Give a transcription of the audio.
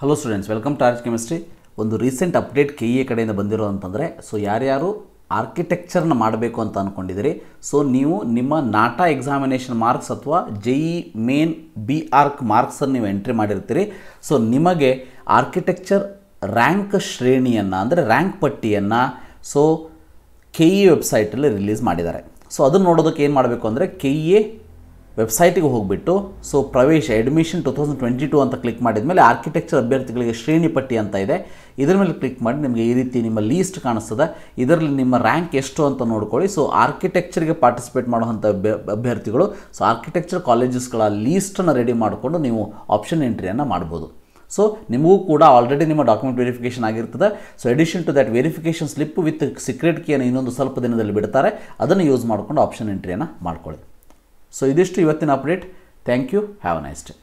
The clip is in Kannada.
Hello students welcome to arch chemistry ಒಂದು ರೀಸೆಂಟ್ ಅಪ್ಡೇಟ್ ಕೆ ಎ ಕಡೆಯಿಂದ ಬಂದಿರೋ ಅಂತಂದರೆ ಸೊ ಯಾರ್ಯಾರು ಆರ್ಕಿಟೆಕ್ಚರ್ನ ಮಾಡಬೇಕು ಅಂತ ಅಂದ್ಕೊಂಡಿದ್ದೀರಿ ಸೊ ನೀವು ನಿಮ್ಮ ನಾಟಾ ಎಕ್ಸಾಮಿನೇಷನ್ ಮಾರ್ಕ್ಸ್ ಅಥವಾ ಜೆ ಮೇನ್ ಬಿ ಆರ್ಕ್ ಮಾರ್ಕ್ಸನ್ನು ನೀವು ಎಂಟ್ರಿ ಮಾಡಿರ್ತೀರಿ. ಸೊ ನಿಮಗೆ ಆರ್ಕಿಟೆಕ್ಚರ್ ರ್ಯಾಂಕ್ ಶ್ರೇಣಿಯನ್ನು, ಅಂದರೆ ರ್ಯಾಂಕ್ ಪಟ್ಟಿಯನ್ನು ಸೊ ಕೆ ಇ ವೆಬ್ಸೈಟಲ್ಲಿ ರಿಲೀಸ್ ಮಾಡಿದ್ದಾರೆ. ಸೊ ಅದನ್ನು ನೋಡೋದಕ್ಕೆ ಏನು ಮಾಡಬೇಕು ಅಂದರೆ ಕೆ ಇ ಎ ವೆಬ್ಸೈಟಿಗೆ ಹೋಗಿಬಿಟ್ಟು, ಸೊ ಪ್ರವೇಶ admission two thousand twenty two ಅಂತ ಕ್ಲಿಕ್ ಮಾಡಿದ ಮೇಲೆ ಆರ್ಕಿಟೆಕ್ಚರ್ ಅಭ್ಯರ್ಥಿಗಳಿಗೆ ಶ್ರೇಣಿ ಪಟ್ಟಿ ಅಂತ ಇದೆ. ಇದರ ಮೇಲೆ ಕ್ಲಿಕ್ ಮಾಡಿ ನಿಮಗೆ ಈ ರೀತಿ ನಿಮ್ಮ ಲೀಸ್ಟ್ ಕಾಣಿಸ್ತದೆ. ಇದರಲ್ಲಿ ನಿಮ್ಮ ರ್ಯಾಂಕ್ ಎಷ್ಟು ಅಂತ ನೋಡ್ಕೊಳ್ಳಿ. ಸೊ ಆರ್ಕಿಟೆಕ್ಚರ್ಗೆ ಪಾರ್ಟಿಸಿಪೇಟ್ ಮಾಡುವಂಥ ಅಭ್ಯರ್ಥಿಗಳು ಸೊ ಆರ್ಕಿಟೆಕ್ಚರ್ ಕಾಲೇಜಸ್ಗಳ ಲೀಸ್ಟನ್ನು ರೆಡಿ ಮಾಡಿಕೊಂಡು ನೀವು ಆಪ್ಷನ್ ಎಂಟ್ರಿಯನ್ನು ಮಾಡ್ಬೋದು. ಸೊ ನಿಮಗೂ ಕೂಡ ಆಲ್ರೆಡಿ ನಿಮ್ಮ ಡಾಕ್ಯುಮೆಂಟ್ ವೆರಿಫಿಕೇಷನ್ ಆಗಿರ್ತದೆ. So addition to that verification slip with secret ಕೀಯನ್ನು ಇನ್ನೊಂದು ಸ್ವಲ್ಪ ದಿನದಲ್ಲಿ ಬಿಡ್ತಾರೆ. ಅದನ್ನು ಯೂಸ್ ಮಾಡಿಕೊಂಡು ಆಪ್ಷನ್ ಎಂಟ್ರಿಯನ್ನು ಮಾಡ್ಕೊಳ್ಳಿ. ಸೊ ಇದಿಷ್ಟು ಇವತ್ತಿನ update thank you have a nice day